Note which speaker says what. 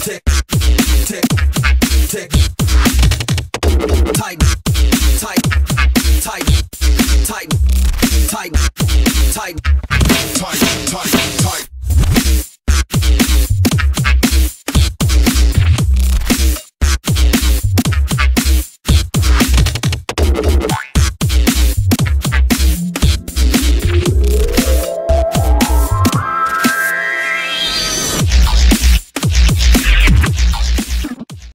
Speaker 1: tick, tick, tick. Tight, tight, tight, tight, tight, tight, tight.